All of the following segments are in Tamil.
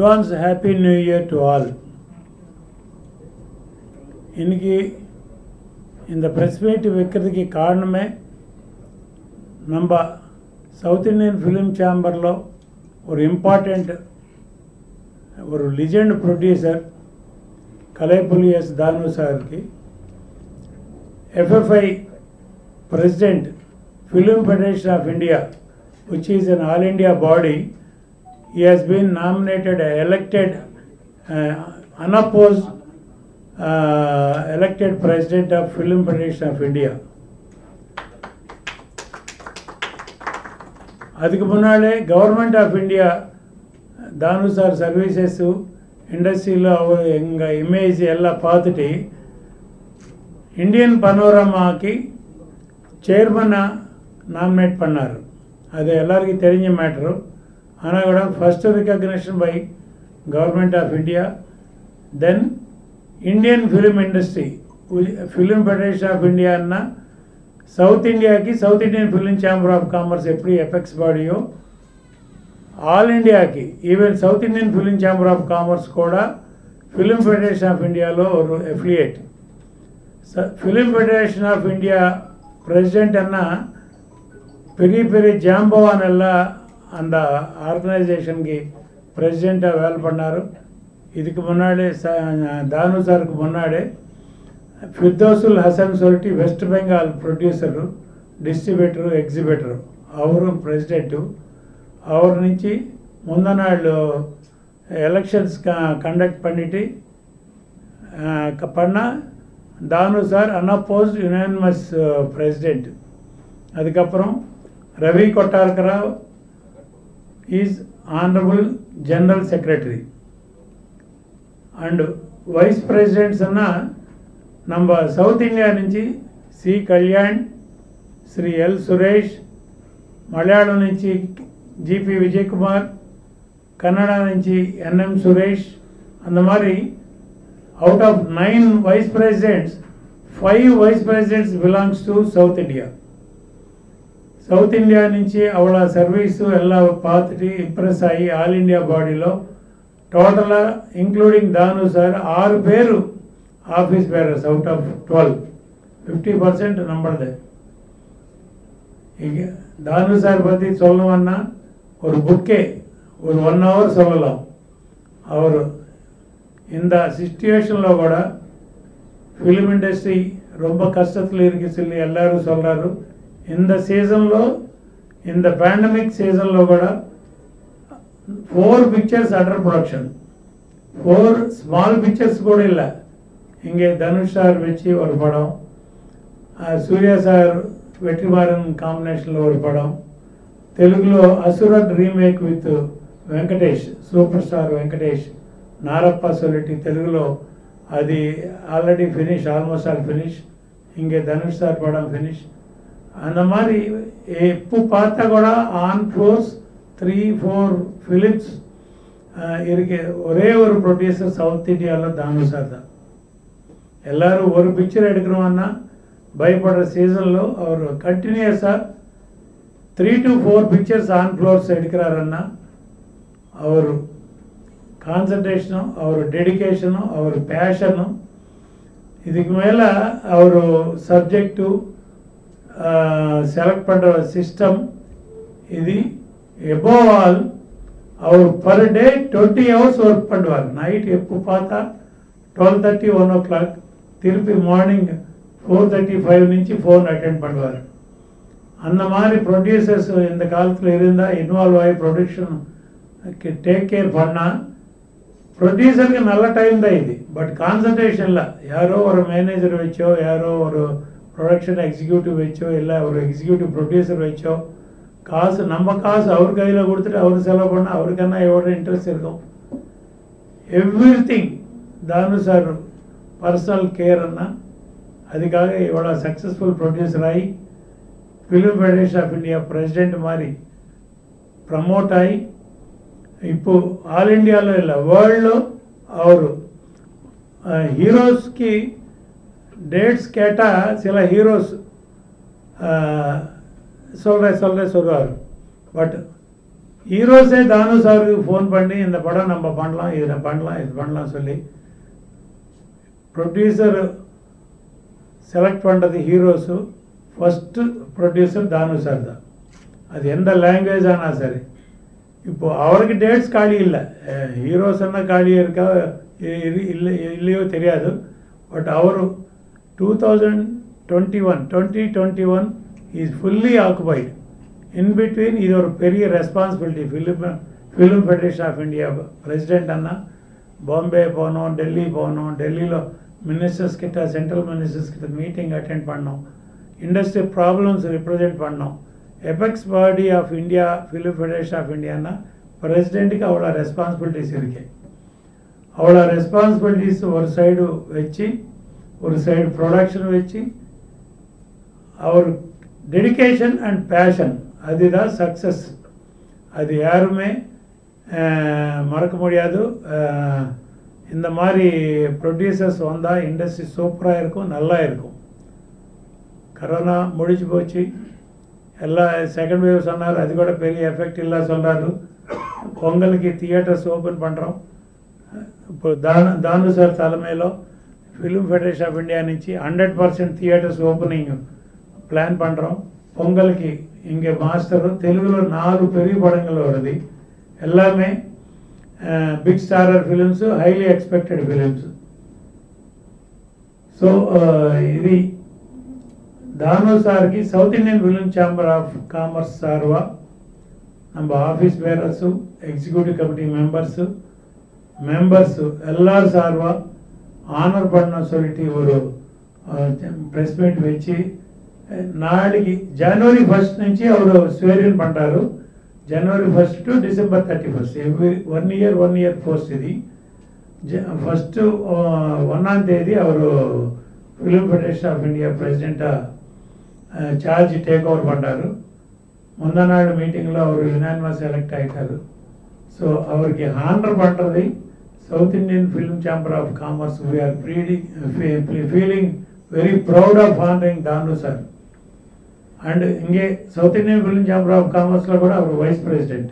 Advance happy new year to all इनकी இந்த ப்ரெஸ் மீட் வைக்கிறதுக்கு காரணமே நம்ம சவுத் இண்டியன் ஃபிலிம் சேம்பரில் ஒரு இம்பார்ட்டண்ட் ஒரு legend producer Kalaipuli S Thanu சாருக்கு FFI president Film Federation of India, which is an all India body he has been nominated, uh, elected, uh, unopposed, uh, elected president of Film Federation of India. அதுக்கு முன்னாலே government of India Thanu sir services இண்டஸ்ட்ரியில் அவர் எங்கள் இமேஜ் எல்லாம் பார்த்துட்டு இந்தியன் பனோரமாக்கு சேர்மனாக நாமினேட் பண்ணார் அது எல்லாருக்கும் தெரிஞ்ச மேட்ரு అన్నా కూడా first recognition by government of India then Indian film industry film federation of India అన్న సౌత్ ఇండియాకి south Indian film chamber of commerce ఎప్పుడు ఎఫెక్ట్స్ బాడీయో ఆల్ ఇండియాకి even south Indian film chamber of commerce కూడా ఫిలిం ఫెడరేషన్ ఆఫ్ ఇండియాలో affiliate film federation of India president అన్న పెరి పెరిగి జాంబోవాన్ ఎలా அந்த ஆர்கனைசேஷனுக்கு பிரசிடெண்ட்டாக வேலை பண்ணார் இதுக்கு முன்னாடி ச தானு சாருக்கு முன்னாடி ఫిర్దోసుల్ Hasan సొల్టి West Bengal producer distributor exhibitor hour president அவர் నుంచి ముందనాళ్ళు எலெக்ஷன்ஸ் கண்டக்ட் பண்ணிட்டு பண்ணால் தானு சார் அன்அப்போஸ்ட் யுனானிமஸ் பிரசிடெண்ட் அதுக்கப்புறம் Ravi கொட்டார்கராவ் is honourable general secretary and vice presidents అన్న நம்ம సౌత్ ఇండియా నుంచి సి కళ్యాణ్ శ్రీ ఎల్ సురేష్ మలయాళం నుంచి ஜிபி விஜயகுமார் கன்னடா నుంచి ఎన్ఎం సురేష్ அந்த மாதிரி out of nine vice presidents five vice presidents belongs to South India south India నుంచి ಅವಳ ಸರ್ವೀಸು ಎಲ್ಲ ಪಾತ್ರಿ ಇಂಪ್ರೆಸ್ ಆಗಿ ಆಲ್ ಇಂಡಿಯಾ ಬಾಡಿಲೋ టోటల్ ఇంక్లూడింగ్ దాను సార్ ఆరు పేరు office bearers out of twelve fifty percent నంబర్దే ఇక దాను సార్ பற்றி சொல்லணும்னா ஒரு புக்கே ஒரு ஒன் ஹவர் சொல்லலாம் அவர் இந்த சுச்சுவேஷனில் கூட ஃபிலிம் இண்டஸ்ட்ரி ரொம்ப கஷ்டத்தில் இருக்கு சொல்லி எல்லாரும் சொல்கிறாரு இந்த సీజన్లో இந்த పాండమిక్ సీజన్లో కూడా four pictures under production four small pictures కూడా இல்லை இங்கே தனுஷ் சார் வச்சு ஒரு படம் சூர்யா சார் வெற்றிமாறன் காம்பினேஷனில் ஒரு படம் తెలుగులో Asuran remake with Venkatesh super star Venkatesh Naarappa సొలిటి తెలుగులో అది already finish almost all finish இங்கே தனுஷ் சார் படம் ஃபினிஷ் அந்த மாதிரி எப்போ பார்த்தா கூட on floors three four films இருக்கு ஒரே ஒரு ப்ரொடியூசர் சவுத் இந்தியாவில் தானு சார் தான் எல்லோரும் ஒரு பிக்சர் எடுக்கிறோம்னா பயப்படுற சீசனில் அவர் கண்டினியூஸாக three two four pictures on floors ఎడుక్கிறாருன்னா அவர் கான்சன்ட்ரேஷனும் அவர் டெடிக்கேஷனும் அவர் பேஷனும் இதுக்கு மேலே அவர் சப்ஜெக்டு செலக்ட் பண்ணுற சிஸ்டம் இது எபோவ் ஆல் அவர் per day twenty hours work பண்ணுவார் நைட் எப்போ பார்த்தா twelve thirty one o'clock திருப்பி மார்னிங் ஃபோர் தேர்ட்டி ஃபைவ் నుంచి ஃபோன் அட்டென்ட் பண்ணுவார் அந்த மாதிரி ப்ரொடியூசர்ஸ் இந்த காலத்தில் இருந்தால் இன்வால்வ் ஆகி ப்ரொடக்ஷன் டேக் கேர் பண்ணால் ப்ரொடியூசருக்கு நல்ல டைம் தான் இது பட் கான்சன்ட்ரேஷன் இல்லை யாரோ ஒரு மேனேஜர் வச்சோ யாரோ ஒரு ப்ரொடக்ஷன் எக்ஸிக்யூட்டிவ் வச்சோ இல்லை ஒரு எக்ஸிக்யூட்டிவ் ப்ரொடியூசர் வச்சோ காசு நம்ம காசு அவர் கையில் கொடுத்துட்டு அவர் செலவு பண்ணால் அவருக்கு என்ன எவ்வளோ இன்ட்ரெஸ்ட் இருக்கும் everything Thanu sir personal கேர்னா அதுக்காக இவ்வளோ சக்ஸஸ்ஃபுல் ப்ரொடியூசர் ஆகி film federation of India president மாதிரி ప్రమోట్ అయి இப்போ ఆల్ ఇండియాలో ಇಲ್ಲ వరల్డ్లో ಅವರು ஹீரோஸ்க்கு டேட்ஸ் கேட்டால் சில ஹீரோஸ் சொல்கிறேன் சொல்கிறேன் சொல்லுவார் பட் ஹீரோஸே தானு சாருக்கு ஃபோன் பண்ணி இந்த படம் நம்ம பண்ணலாம் இதை பண்ணலாம் இது பண்ணலாம் சொல்லி ப்ரொடியூசர் செலக்ட் பண்ணுறது heroes first producer Thanu sir தான். அது எந்த லாங்குவேஜ் ஆனால் சரி. இப்போது அவருக்கு டேட்ஸ் காலி இல்லை. ஹீரோஸ் என்ன காலி இருக்கா இல்லை இல்லையோ தெரியாது. பட் அவரும் 2021 2021 is fully occupied. In between is our பெரிய responsibility film film federation of India president அண்ணா பாம்பே போனோம் டெல்லி போனோம் டெல்லியில் மினிஸ்டர்ஸ் கிட்ட சென்ட்ரல் மினிஸ்டர்ஸ் கிட்ட மீட்டிங் அட்டென்ட் பண்ணோம் இண்டஸ்ட்ரி ப்ராப்ளம்ஸ் ரிப்ரசென்ட் பண்ணோம் apex body of India film federation of இந்தியான்னா பிரசிடெண்ட்டுக்கு அவ்வளோ ரெஸ்பான்சிபிலிட்டிஸ் இருக்கு அவ்வளோ ரெஸ்பான்சிபிலிட்டிஸ் ஒரு சைடு வச்சு ஒரு சைடு ப்ரொடக்ஷன் வச்சு அவர் டெடிகேஷன் அண்ட் பேஷன் அதுதான் சக்ஸஸ் அது யாருமே மறக்க முடியாது. இந்த மாதிரி ப்ரொடியூசர்ஸ் வந்தால் இண்டஸ்ட்ரி சூப்பராக இருக்கும் நல்லா இருக்கும். கரோனா முடிஞ்சு போச்சு. எல்லா செகண்ட் வேவ் சொன்னார் அது கூட பெரிய எஃபெக்ட் இல்லை சொல்கிறாரு பொங்கலுக்கு தியேட்டர்ஸ் ஓப்பன் பண்ணுறோம் இப்போ தானு தானு சார் தலைமையில் ஃபிலிம் ஃபெடரேஷன் ஆஃப் இந்தியா నుంచి hundred percent theatres opening plan பண்ணுறோம் பொங்கலுக்கு இங்கே மாஸ்டர் தெலுங்குல நாலு பெரிய படங்கள் வருது எல்லாமே big starrer films highly expected films so ఇది దాను సార్కి South Indian film chamber of commerce సార్వా நம்ம office bearers executive committee members members எல்லார் சார்வா ஆனர் பண்ண சொல்லிட்டு ஒரு ప్రెస్ మీట్ వచ్చి నాడికి జనవరి ఫస్ట్ నుంచి ಅವರು స్వేరియన్ పంటారు January first to December thirty first every one year one year post ఇది ఫస్ట్ ஒன்றாம் தேதி our film federation of India பிரசிடெண்ட்டாக charge take over பண்ணாரு முந்தா நாள் மீட்டிங்கில் அவர் யுனானிமஸ் எலெக்ட் ஆகிட்டாரு ஸோ அவருக்கு ஹானர் பண்ணுறது South Indian film chamber of commerce we are feeling very proud of honouring Thanu sir and ఇంకే South Indian film chamber of కామర్స్లో కూడా அவர் vice president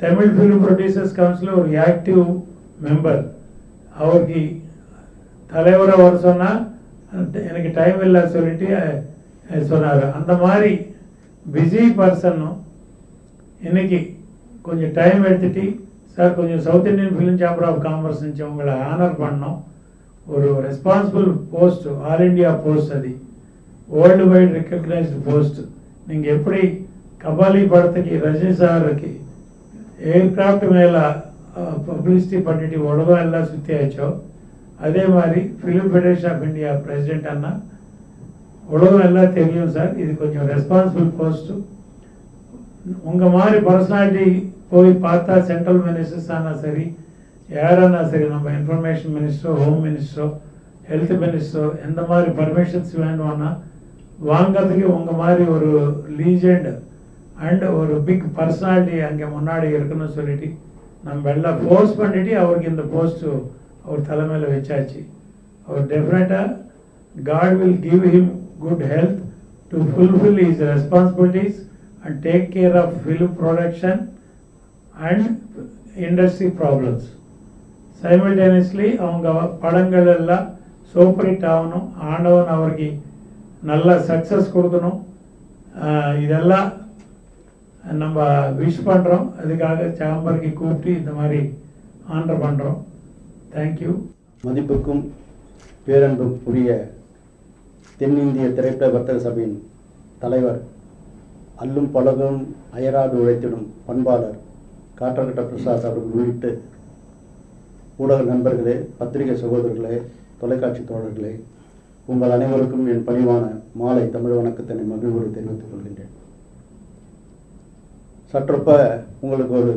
Tamil film producers council ஒரு ஆக்டிவ் மெம்பர் அவருக்கு தலைவராக வர சொன்னால் எனக்கு டைம் இல்லை சொல்லிட்டு அஹ், சொன்னார் அந்த மாதிரி பிஸி பர்சனும் இன்னைக்கு கொஞ்சம் டைம் எடுத்துட்டு சார் கொஞ்சம் South Indian film chamber of commerce నుంచి உங்களை ஆனர் பண்ணோம் ஒரு responsible post all India post அது வேர்ல்டு வைட் ரெக்கக்னைஸ்டு போஸ்ட் நீங்கள் எப்படி கபாலி படத்துக்கு ரஜினி சாருக்கு ஏர்கிராஃப்ட் மேலே பப்ளிசிட்டி பண்ணிட்டு உலகம் எல்லாம் சுற்றியாச்சோ அதே மாதிரி film federation of India president அண்ணா உலகம் எல்லாம் தெரியும் சார் இது கொஞ்சம் ரெஸ்பான்சிபிள் போஸ்ட்டு உங்கள் மாதிரி பர்சனாலிட்டி போய் பார்த்தா சென்ட்ரல் மினிஸ்டர்ஸ் ஆனால் சரி யாரானா சரி நம்ம இன்ஃபர்மேஷன் மினிஸ்டரோ ஹோம் மினிஸ்டரோ ஹெல்த் மினிஸ்டரோ எந்த மாதிரி பர்மிஷன்ஸ் வேணும்னா வாங்கிறதுக்கு உங்கள் மாதிரி ஒரு லீஜெண்ட் அண்ட் ஒரு பிக் பர்சனாலிட்டி அங்கே முன்னாடி இருக்குன்னு சொல்லிட்டு நம்ம எல்லாம் ஃபோர்ஸ் பண்ணிட்டு அவருக்கு இந்த போஸ்ட்டு அவர் தலைமையில் வச்சாச்சு அவர் டெஃபினட்டாக God will give him good health to fulfill his responsibilities and take care of film production and industry problems simultaneously அவங்க படங்கள் எல்லாம் சூப்பர் ஹிட் ஆகணும். ஆண்டவன் அவருக்கு நல்ல சக்ஸஸ் கொடுக்கணும். இதெல்லாம் நம்ம விஷ் பண்ணுறோம் அதுக்காக சாம்பருக்கு கூப்பிட்டு இந்த மாதிரி ஆண்டர் பண்ணுறோம் தேங்க்யூ மதிப்புக்கும் பேரன்பும் உரிய தென்னிந்திய திரைப்பட வர்த்தக சபையின் தலைவர் அல்லும் பழகும் அயராது உழைத்திடும் பண்பாளர் காற்றகட்ட பிரசாத் அவர்கள் உள்ளிட்டு ஊடக நண்பர்களே பத்திரிகை சகோதரர்களே தொலைக்காட்சி தோழர்களே உங்கள் அனைவருக்கும் என் பணிவான மாலை தமிழ் வணக்கத்தினை மகிழ்வோடு தெரிவித்துக் கொள்கின்றேன். சற்றப்ப உங்களுக்கு ஒரு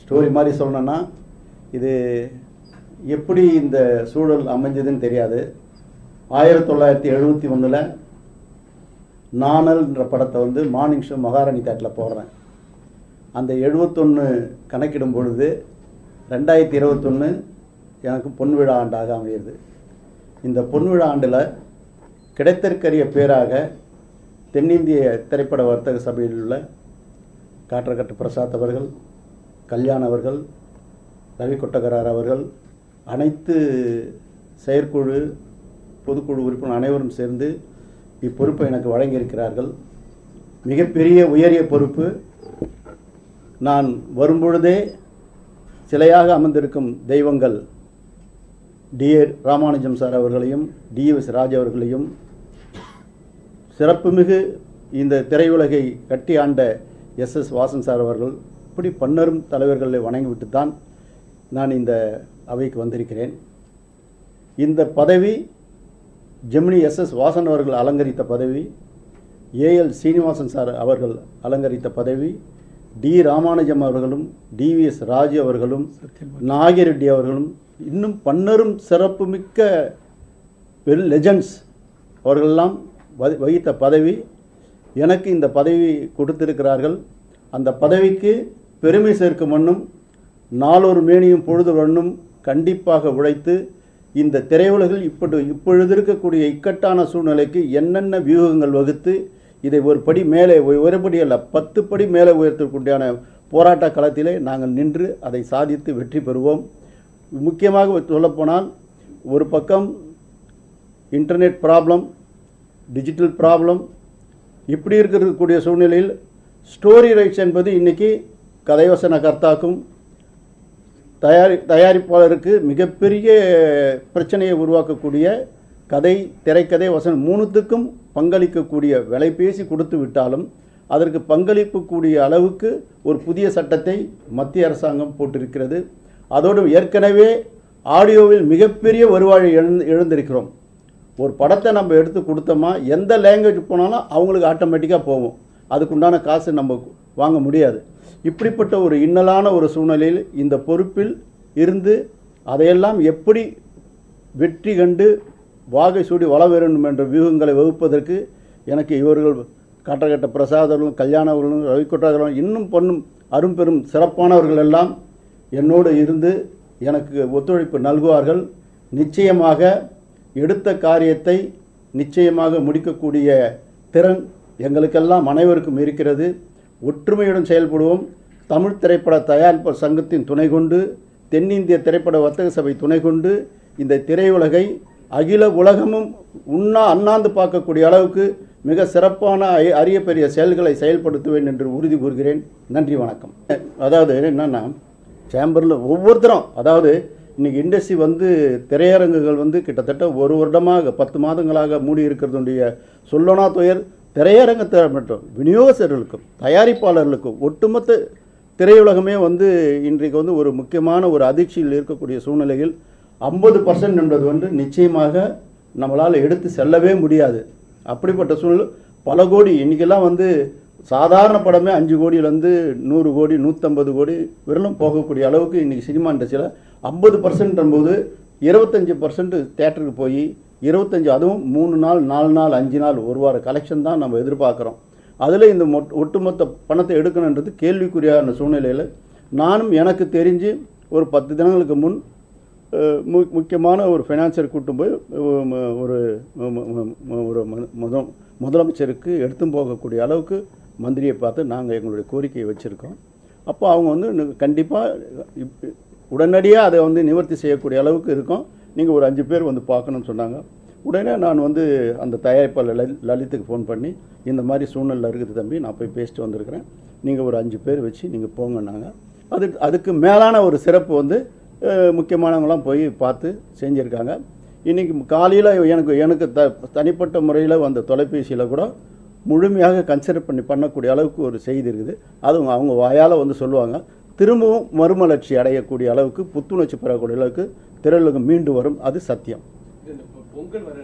ஸ்டோரி மாதிரி சொல்லணும்னா இது எப்படி இந்த சூழல் அமைஞ்சதுன்னு தெரியாது. ஆயிரத்தி தொள்ளாயிரத்தி எழுபத்தி ஒன்றில் நாணல்ன்ற படத்தை வந்து மார்னிங் ஷோ மகாராணி தேட்டரில் போடுறேன். அந்த எழுபத்தொன்று கணக்கிடும் பொழுது ரெண்டாயிரத்தி இருபத்தொன்று எனக்கு பொன்விழா ஆண்டாக அமையுது இந்த பொன்விழா ஆண்டில் கிடைத்தற்கரிய பேராக தென்னிந்திய திரைப்பட வர்த்தக சபையில் உள்ள காற்றக்கட்டு பிரசாத் அவர்கள் கல்யாண் அவர்கள் ரவி கொட்டகரார் அவர்கள் அனைத்து செயற்குழு பொதுக்குழு உறுப்பினர் அனைவரும் சேர்ந்து இப்பொறுப்பை எனக்கு வழங்கியிருக்கிறார்கள். மிகப்பெரிய உயரிய பொறுப்பு நான் வரும்பொழுதே சிலையாக அமர்ந்திருக்கும் தெய்வங்கள் டிஏ ராமானுஜம் சார் அவர்களையும் டிஎஸ் ராஜ் அவர்களையும் சிறப்புமிகு இந்த திரையுலகை கட்டி ஆண்ட எஸ் எஸ் வாசன் சார் அவர்கள் இப்படி பன்னரும் தலைவர்களை வணங்கிவிட்டு தான் நான் இந்த அவைக்கு வந்திருக்கிறேன். இந்த பதவி ஜெமினி எஸ் எஸ் வாசன் அவர்கள் அலங்கரித்த பதவி ஏஎல் சீனிவாசன் சார் அவர்கள் அலங்கரித்த பதவி டி ராமானுஜம் அவர்களும் டிவிஎஸ் ராஜு அவர்களும் நாகிரெட்டி அவர்களும் இன்னும் பன்னரும் சிறப்புமிக்க வெல் லெஜண்ட்ஸ் அவர்களெல்லாம் வகித்த பதவி எனக்கு இந்த பதவி கொடுத்திருக்கிறார்கள். அந்த பதவிக்கு பெருமை சேர்க்கும் வண்ணம் நாளொரு மேனியும் பொழுது வண்ணம் கண்டிப்பாக உழைத்து இந்த திரையுலகில் இப்படி இப்பொழுது இருக்கக்கூடிய இக்கட்டான சூழ்நிலைக்கு என்னென்ன வியூகங்கள் வகுத்து இதை ஒரு படி மேலே ஒ- ஒரு படி அல்ல பத்து படி மேலே உயர்த்தக்கூடியான போராட்ட களத்திலே நாங்கள் நின்று அதை சாதித்து வெற்றி பெறுவோம். முக்கியமாக சொல்லப்போனால் ஒரு பக்கம் இன்டர்நெட் ப்ராப்ளம் டிஜிட்டல் ப்ராப்ளம் இப்படி இருக்கக்கூடிய சூழ்நிலையில் ஸ்டோரி ரைட்ஸ் என்பது இன்றைக்கி கதைவசன கர்த்தாக்கும். தயாரி தயாரிப்பாளருக்கு மிகப்பெரிய பிரச்சனையை உருவாக்கக்கூடிய கதை திரைக்கதை வசனம் மூணுத்துக்கும் பங்களிக்கக்கூடிய விலை பேசி கொடுத்து விட்டாலும் அதற்கு பங்களிக்கக்கூடிய அளவுக்கு ஒரு புதிய சட்டத்தை மத்திய அரசாங்கம் போட்டிருக்கிறது. அதோடு ஏற்கனவே ஆடியோவில் மிகப்பெரிய வருவாயை எழுந்து எழுந்திருக்கிறோம். ஒரு படத்தை நம்ம எடுத்து கொடுத்தோமா எந்த லேங்குவேஜ் போனாலும் அவங்களுக்கு ஆட்டோமேட்டிக்காக போகும். அதுக்குண்டான காசு நம்ம வாங்க முடியாது. இப்படிப்பட்ட ஒரு இன்னலான ஒரு சூழ்நிலையில் இந்த பொறுப்பில் இருந்து அதையெல்லாம் எப்படி வெற்றி கண்டு வாகை சூடி வள வேண்டும் என்ற வியூகங்களை வகுப்பதற்கு எனக்கு இவர்கள் கட்டகட்ட பிரசாதர்களும் கல்யாணவர்களும் ரவிக்கொட்டார்களும் இன்னும் பொண்ணும் அரும்பெரும் சிறப்பானவர்கள் எல்லாம் என்னோடு இருந்து எனக்கு ஒத்துழைப்பு நல்குவார்கள். நிச்சயமாக எடுத்த காரியத்தை நிச்சயமாக முடிக்கக்கூடிய திறன் எங்களுக்கெல்லாம் அனைவருக்கும் இருக்கிறது. ஒற்றுமையுடன் செயல்படுவோம். தமிழ் திரைப்பட தயாரிப்பு சங்கத்தின் துணை கொண்டு தென்னிந்திய திரைப்பட வர்த்தக சபை துணை கொண்டு இந்த திரையுலகை அகில உலகமும் உண்ணா அண்ணாந்து பார்க்கக்கூடிய அளவுக்கு மிக சிறப்பான அய- அரிய பெரிய செயல்களை செயல்படுத்துவேன் என்று உறுதி கூறுகிறேன். நன்றி வணக்கம். அதாவது என்னென்னா சேம்பரில் ஒவ்வொருத்தரும் அதாவது இன்றைக்கி இண்டஸ்ட்ரி வந்து திரையரங்குகள் வந்து கிட்டத்தட்ட ஒரு வருடமாக பத்து மாதங்களாக மூடி இருக்கிறதுடைய சொல்லோனா துயர் திரையரங்கத்தை மற்றும் விநியோகஸ்தர்களுக்கும் தயாரிப்பாளர்களுக்கும் ஒட்டுமொத்த திரையுலகமே வந்து இன்றைக்கு வந்து ஒரு முக்கியமான ஒரு அதிர்ச்சியில் இருக்கக்கூடிய சூழ்நிலையில் ஐம்பது பர்சன்ட் என்பது வந்து நிச்சயமாக நம்மளால் எடுத்து செல்லவே முடியாது. அப்படிப்பட்ட சூழ்நிலை பல கோடி இன்றைக்கெல்லாம் வந்து சாதாரண படமே அஞ்சு கோடியிலேருந்து நூறு கோடி நூற்றம்பது கோடி விரலும் போகக்கூடிய அளவுக்கு இன்றைக்கி சினிமா இண்டஸ்ட்ரியில் ஐம்பது பர்சன்ட் இருபத்தஞ்சி பர்சன்ட் தேட்டருக்கு போய் இருபத்தஞ்சி அதுவும் மூணு நாள் நாலு நாள் அஞ்சு நாள் ஒரு வார கலெக்ஷன் தான் நம்ம எதிர்பார்க்குறோம். அதில் இந்த மொட் ஒட்டுமொத்த பணத்தை எடுக்கணுன்றது கேள்விக்குறியான சூழ்நிலையில் நானும் எனக்கு தெரிஞ்சு ஒரு பத்து தினங்களுக்கு முன் மு முக்கியமான ஒரு ஃபைனான்சியர் கூட்டு போய் ஒரு ஒரு முத முதலமைச்சருக்கு எடுத்தும் போகக்கூடிய அளவுக்கு மந்திரியை பார்த்து நாங்கள் எங்களுடைய கோரிக்கையை வச்சுருக்கோம். அப்போ அவங்க வந்து கண்டிப்பாக உடனடியாக அதை வந்து நிவர்த்தி செய்யக்கூடிய அளவுக்கு இருக்கும். நீங்கள் ஒரு அஞ்சு பேர் வந்து பார்க்கணும்னு சொன்னாங்க. உடனே நான் வந்து அந்த தயாரிப்பாளர் லலித்துக்கு ஃபோன் பண்ணி இந்த மாதிரி சூழ்நிலை இருக்குது தம்பி நான் போய் பேசிட்டு வந்திருக்கிறேன். நீங்கள் ஒரு அஞ்சு பேர் வச்சு நீங்கள் போங்கன்னாங்க. அது அதுக்கு மேலான ஒரு சிறப்பு வந்து முக்கியமானவங்களாம் போய் பார்த்து செஞ்சுருக்காங்க. இன்றைக்கி காலையில் எனக்கு எனக்கு த தனிப்பட்ட முறையில் வந்த தொலைபேசியில் கூட முழுமையாக கன்சிடர் பண்ணி பண்ணக்கூடிய அளவுக்கு ஒரு செய்தி இருக்குது. அதுவும் அவங்க வாயால் வந்து சொல்லுவாங்க. திரும்பவும் மறுமலர்ச்சி அடையக்கூடிய அளவுக்கு புத்துணர்ச்சி பெறக்கூடிய அளவுக்கு திரளுக்கு மீண்டு வரும். அது சத்தியம். பொங்கல் வர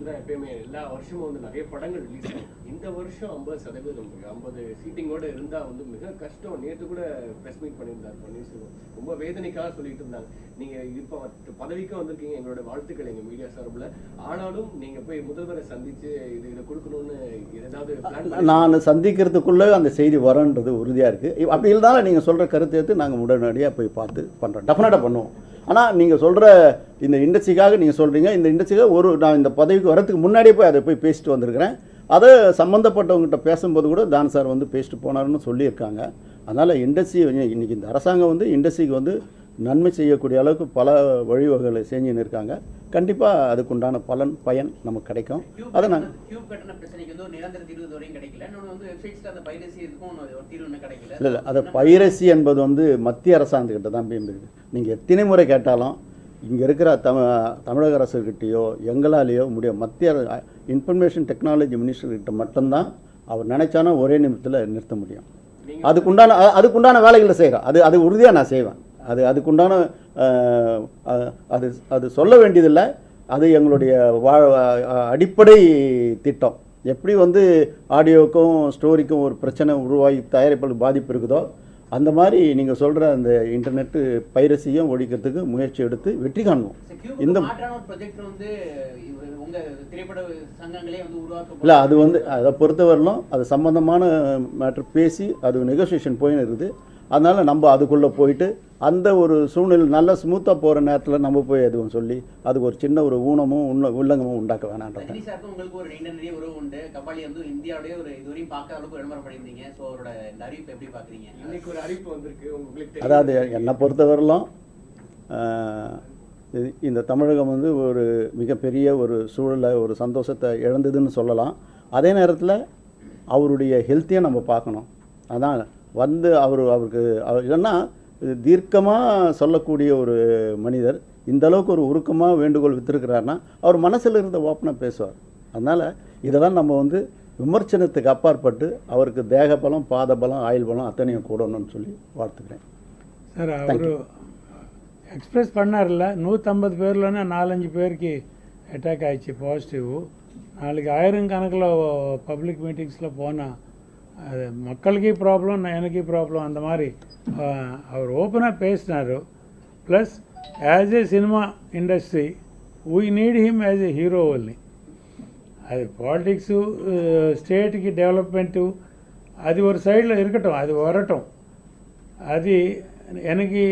இருக்குங்க தான் எப்பயுமே எல்லா வருஷமும் வந்து நிறைய படங்கள் ரிலீஸ் ஆகும். இந்த வருஷம் ஐம்பது சதவீதம் ஐம்பது சீட்டிங்கோட இருந்தால் வந்து மிக கஷ்டம். நேற்று கூட ப்ரெஸ் மீட் பண்ணியிருந்தார் பன்னீர்செல்வம் ரொம்ப வேதனைக்காக சொல்லிட்டு இருந்தாங்க. நீங்க இப்போ பதவிக்கும் வந்திருக்கீங்க. எங்களோட வாழ்த்துக்கள் எங்கள் மீடியா சார்பில். ஆனாலும் நீங்கள் போய் முதல்வரை சந்தித்து இது இதை கொடுக்கணும்னு ஏதாவது நான் சந்திக்கிறதுக்குள்ளே அந்த செய்தி வரன்றது உறுதியாக இருக்குது அப்படி இருந்தாலும் நீங்கள் சொல்கிற கருத்தை எடுத்து நாங்கள் உடனடியாக போய் பார்த்து பண்ணுறோம் டெஃபினட்டாக பண்ணுவோம். ஆனால் நீங்கள் சொல்கிற இந்த இண்டஸ்ட்ரிக்காக நீங்கள் சொல்கிறீங்க இந்த இண்டஸ்ட்ரிக்காக ஒரு நான் இந்த பதவிக்கு வரதுக்கு முன்னாடியே போய் அதை போய் பேசிட்டு வந்திருக்கிறேன். அதை சம்மந்தப்பட்டவங்ககிட்ட பேசும்போது கூட தான் சார் வந்து பேசிட்டு போனாருன்னு சொல்லியிருக்காங்க. அதனால் இண்டஸ்ட்ரி இன்றைக்கி இந்த அரசாங்கம் வந்து இண்டஸ்ட்ரிக்கு வந்து நன்மை செய்யக்கூடிய அளவுக்கு பல வழிவகைகளை செஞ்சுன்னு இருக்காங்க கண்டிப்பாக அதுக்குண்டான பலன் பயன் நமக்கு கிடைக்கும். அதை நாங்கள் இல்லை இல்லை. அது பைரசி என்பது வந்து மத்திய அரசாங்கத்திட்ட தான் இருக்குது நீங்கள் எத்தனை முறை கேட்டாலும் இங்கே இருக்கிற தம தமிழக அரசுகிட்டேயோ எங்களாலேயோ முடியும் மத்திய இன்ஃபர்மேஷன் டெக்னாலஜி மினிஸ்டர்கிட்ட மட்டும்தான் அவர் நினைச்சானா ஒரே நிமிஷத்தில் நிறுத்த முடியும். அதுக்குண்டான அதுக்குண்டான வேலைகளை செய்கிறோம் அது அது உறுதியாக நான் செய்வேன். அது அதுக்குண்டான அது அது சொல்ல வேண்டியதில்லை. அது எங்களுடைய வா அடிப்படை திட்டம். எப்படி வந்து ஆடியோக்கும் ஸ்டோரிக்கும் ஒரு பிரச்சனை உருவாகி தயாரிப்பில் பாதிப்பு இருக்குதோ அந்த மாதிரி நீங்கள் சொல்கிற அந்த இன்டர்நெட்டு பைரசியும் ஒழிக்கிறதுக்கு முயற்சி எடுத்து வெற்றி காண்போம். இந்த இல்லை அது வந்து அதை பொறுத்தவரையிலும் அது சம்மந்தமான மேட்ரு பேசி அது நெகோசியேஷன் போயின்னு இருக்குது. அதனால் நம்ம அதுக்குள்ளே போயிட்டு அந்த ஒரு சூழ்நிலை நல்லா ஸ்மூத்தாக போகிற நேரத்தில் நம்ம போய் எதுவும் சொல்லி அதுக்கு ஒரு சின்ன ஒரு ஊனமும் உள்ள உள்ளங்கமும் உண்டாக்க வேணான்றது உங்களுக்கு ஒரு நீண்ட நிறைய உறவு உண்டு. கபாலி வந்து இந்தியாவுடைய ஒரு இதுவரையும் பார்க்காத அளவுக்கு விளம்பரம் பண்ணியிருந்தீங்க. ஸோ அவரோட இந்த அறிவிப்பு எப்படி பாக்குறீங்க இன்னைக்கு ஒரு அறிவிப்பு வந்திருக்கு. உங்களுக்கு. அதாவது என்னை பொறுத்தவரையிலும் இந்த தமிழகம் வந்து ஒரு மிகப்பெரிய ஒரு சூழலை ஒரு சந்தோஷத்தை இழந்ததுன்னு சொல்லலாம். அதே நேரத்தில் அவருடைய ஹெல்த்தையும் நம்ம பார்க்கணும். அதான் வந்து அவர் அவருக்கு இல்லைன்னா தீர்க்கமாக சொல்லக்கூடிய ஒரு மனிதர் இந்த அளவுக்கு ஒரு உருக்கமாக வேண்டுகோள் வித்திருக்கிறாருன்னா அவர் மனசில் இருந்த ஓப்பனாக பேசுவார். அதனால் இதெல்லாம் நம்ம வந்து விமர்சனத்துக்கு அப்பாற்பட்டு அவருக்கு தேக பலம் பாத பலம் ஆயுள் பலம் அத்தனையும் கூடணும்னு சொல்லி வாழ்த்துக்கிறேன். சார் அவர் எக்ஸ்பிரஸ் பண்ணார்ல நூற்றம்பது பேர்லன்னா நாலஞ்சு பேருக்கு அட்டாக் ஆயிடுச்சு பாசிட்டிவ் நாளைக்கு ஆயிரம் கணக்கில் பப்ளிக் மீட்டிங்ஸில் போனால் மக்களுக்கே ப்ராப்ளம் எனக்கே ப்ராப்ளம் அந்த மாதிரி அஹ், அவர் ஓப்பனாக பேசினார் plus as a cinema industry we need him as a hero only அது பாலிடிக்ஸு ஸ்டேட்டுக்கு டெவலப்மெண்ட்டு அது ஒரு சைடில் இருக்கட்டும் அது வரட்டும் அது எனக்கு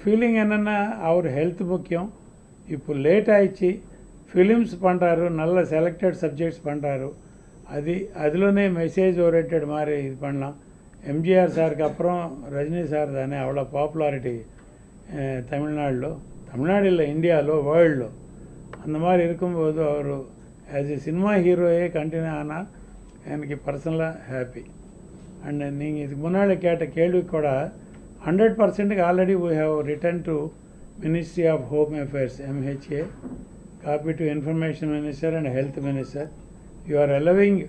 ஃபீலிங் என்னென்னா அவர் ஹெல்த் முக்கியம் இப்போ லேட் ஆயிடுச்சு ஃபிலிம்ஸ் பண்ணுறாரு நல்ல செலக்டட் சப்ஜெக்ட்ஸ் பண்ணுறாரு அது அதுலனே மெசேஜ் ஓரியன்ட் மாதிரி இது பண்ணலாம். எம்ஜிஆர் சாருக்கு அப்புறம் ரஜினி சார் தானே அவ்வளோ பாப்புலாரிட்டி தமிழ்நாடுலோ? தமிழ்நாடு இல்லை இந்தியாவிலோ வேர்ல்டோ அந்த மாதிரி இருக்கும்போது அவர் ஆஸ் எ சினிமா ஹீரோயே கண்டினியூ ஆனால் எனக்கு பர்சனலாக ஹாப்பி அண்டு நீங்கள் இதுக்கு முன்னாடி கேட்ட கேள்வி கூட ஹண்ட்ரட் பர்சன்ட்டுக்கு already we have written to ministry of home affairs MHA copy to information minister and health minister you are allowing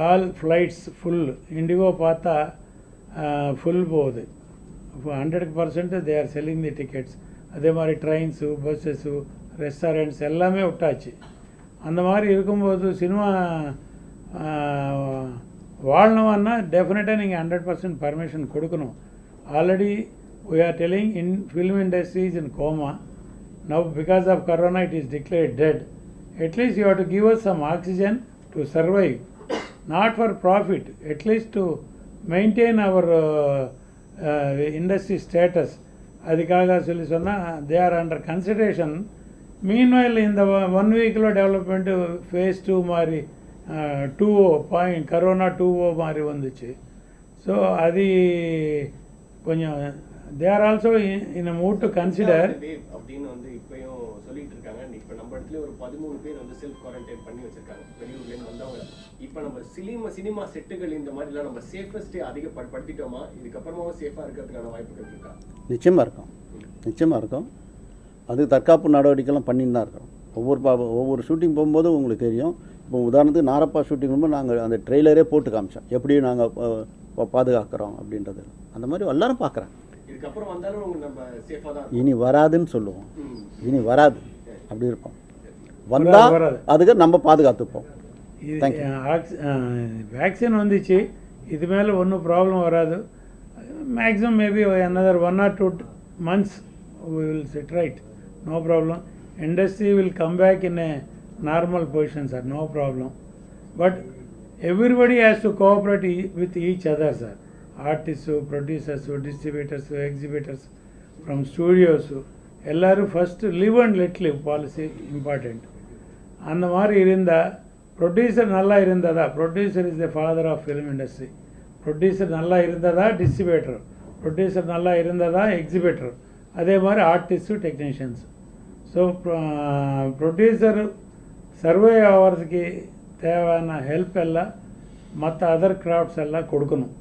all flights full IndiGo பார்த்தா ஃபுல் போகுது hundred percent they are selling the tickets அதே மாதிரி ட்ரெயின்ஸு பஸ்ஸஸ்ஸு ரெஸ்டாரண்ட்ஸ் எல்லாமே விட்டாச்சு அந்த மாதிரி இருக்கும்போது சினிமா வாழணும்னா டெஃபினட்டாக நீங்கள் ஹண்ட்ரட் பர்சன்ட் பர்மிஷன் கொடுக்கணும் already we are telling in film industry is in coma now because of corona it is declared dead at least you have to give us some oxygen to survive not for profit at least to maintain our uh, uh, industry status அதுக்காக சொல்லி சொன்னால் they are under consideration meanwhile இந்த ஒன் வீக்கில் டெவலப்மெண்ட்டு ஃபேஸ் டூ மாதிரி two O point corona two O மாதிரி வந்துச்சு ஸோ அது கொஞ்சம் they are also in mood to consider அப்படின்னு வந்து இப்பயும் சொல்லிட்டு இருக்காங்க. இப்ப நம்ம இடத்துல ஒரு பதிமூணு பேர் வந்து செல்ஃப் குவாரண்டைன் பண்ணி வச்சிருக்காங்க. வெளியூர்ல இருந்து வந்தவங்க. இப்ப நம்ம சினிமா சினிமா செட்டுகள் இந்த மாதிரி எல்லாம் நம்ம சேஃபஸ்ட் அதிகப்படுத்திட்டோமா இதுக்கப்புறமாவும் சேஃபா இருக்கிறதுக்கான வாய்ப்புகள் இருக்கா? நிச்சயமாக இருக்கும். நிச்சயமாக இருக்கும். அது தற்காப்பு நடவடிக்கைலாம் பண்ணின்னு தான் இருக்கோம். ஒவ்வொரு பா ஒவ்வொரு ஷூட்டிங் போகும்போது உங்களுக்கு தெரியும். இப்போ உதாரணத்துக்கு நாரப்பா ஷூட்டிங் போகும்போது நாங்கள் அந்த ட்ரெய்லரே போட்டு காமிச்சோம். எப்படி நாங்கள் பாதுகாக்கிறோம் அப்படின்றது. அந்த மாதிரி எல்லாரும் பார்க்குறாங்க. இதுக்கப்புறம் வந்தாலும் உங்க நம்ம சேஃபா தான் இருக்கும் இனி வராதுன்னு சொல்லுவோம். இனி வராது அப்படி இருக்கும் வந்தால் வராது. அதுக்கு நம்ம பாதுகாத்துப்போம். வேக்சின் வந்துச்சு இது மேலே ஒன்றும் ப்ராப்ளம் வராது maximum maybe another one or two months we will sit right no problem industry will come back in a normal position sir no problem but everybody has to cooperate e- with each other sir artists producers distributors exhibitors from studios எல்லாரும் first live and let live policy important அந்த மாதிரி இருந்தால் ப்ரொடியூசர் நல்லா இருந்ததா producer is the father of film industry producer நல்லா இருந்ததா டிஸ்ட்ரிபியூட்டர் ப்ரொடியூசர் நல்லா இருந்ததா எக்ஸிபிட்டர் அதே மாதிரி artist technicians so producer survive ஆகிறதுக்கு தேவையான ஹெல்ப் எல்லாம் மற்ற அதர் கிராஃப்ட்ஸ் எல்லாம் கொடுக்கணும்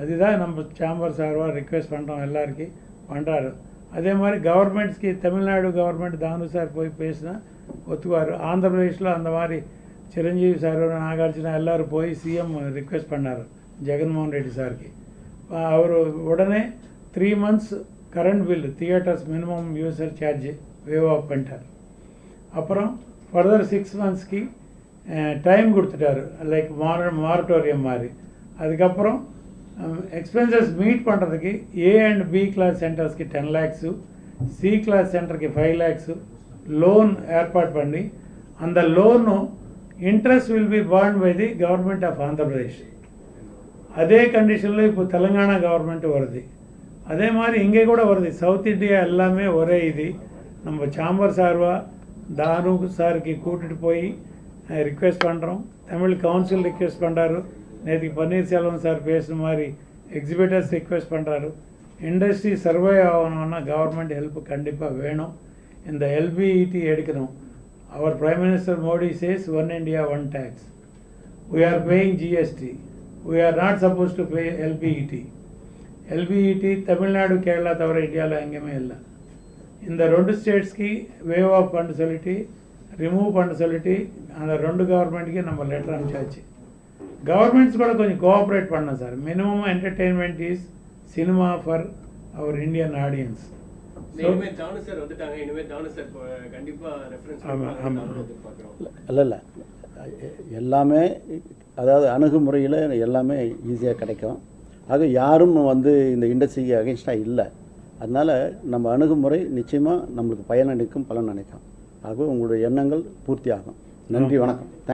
அதுதான் நம்ம சேம்பர் சார்பாக ரிக்வெஸ்ட் பண்ணுறோம் எல்லாருக்கும் பண்ணுறாரு அதே மாதிரி கவர்மெண்ட்ஸ்க்கு தமிழ்நாடு கவர்மெண்ட் தானு சார் போய் பேசினா ஒத்துக்குவார். ஆந்திர அந்த மாதிரி சிரஞ்சீவி சார் நாகார்ஜுனா எல்லோரும் போய் சிஎம் ரிக்வெஸ்ட் பண்ணார் ஜெகன்மோகன் ரெட்டி சாருக்கு. அவர் உடனே three months current bill theatres minimum user charge waive off பண்ணிட்டார். அப்புறம் ஃபர்தர் சிக்ஸ் மந்த்ஸ்க்கு டைம் கொடுத்துட்டாரு லைக் மார மாரட்டோரியம் மாதிரி. அதுக்கப்புறம் எக்ஸ்பென்சஸ் மீட் பண்ணுறதுக்கு A and B class சென்டர்ஸ்க்கு ten lakhs C class சென்டருக்கு ஃபைவ் லேக்ஸு லோன் ஏற்பாடு பண்ணி அந்த லோனும் interest will be borne by the government of Andhra Pradesh அதே கண்டிஷனில் இப்போ தெலுங்கானா கவர்மெண்ட் வருது அதே மாதிரி இங்கே கூட வருது சவுத் இந்தியா எல்லாமே ஒரே இது நம்ம சாம்பர் சார்வா தானு சாருக்கு கூட்டிட்டு போய் ரிக்வெஸ்ட் பண்ணுறோம் தமிழ் கவுன்சில் ரிக்வெஸ்ட் பண்ணுறாரு நேற்றுக்கு பன்னீர்செல்வம் சார் பேசின மாதிரி எக்ஸிபிட்டர்ஸ் ரிக்வெஸ்ட் பண்ணுறாரு இண்டஸ்ட்ரி சர்வே ஆகணும்னா கவர்மெண்ட் ஹெல்ப் கண்டிப்பாக வேணும் இந்த எல்பிஇடி எடுக்கணும் அவர் prime minister Modi says one India one tax we are paying GST. We are not supposed to pay LBET. LBET Tamil Nadu Kerala தவிர இந்தியாவில் எங்கேயுமே இல்லை இந்த ரெண்டு ஸ்டேட்ஸ்க்கு வேவ் ஆஃப் பண்ண சொல்லிட்டு ரிமூவ் பண்ண சொல்லிட்டு அந்த ரெண்டு கவர்மெண்ட்டுக்கே நம்ம லெட்டர் அனுப்பிச்சாச்சு கவர்மெண்ட்ஸ் கூட கொஞ்சம் கோஆப்ரேட் பண்ண sir minimum entertainment is cinema for our Indian audience இல்லை இல்லை எல்லாமே அதாவது அணுகுமுறையில் எல்லாமே ஈஸியாக கிடைக்கும். ஆக யாரும் வந்து இந்த இண்டஸ்ட்ரிக்கு அகேன்ஸ்டாக இல்லை. அதனால் நம்ம அணுகுமுறை நிச்சயமாக நம்மளுக்கு பயனளிக்கும் பலன் நினைக்கும் ஆக உங்களுடைய எண்ணங்கள் பூர்த்தி ஆகும் நன்றி வணக்கம். தேங்க்யூ